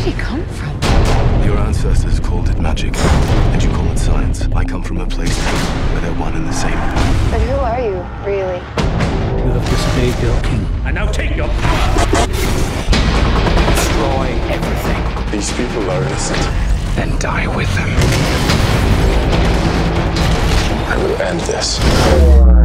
did he come from? Your ancestors called it magic, and you call it science. I come from a place where they're one and the same. But who are you, really? You have disobeyed your king. And now take your power! Destroy everything. These people are innocent. Then die with them. I will end this.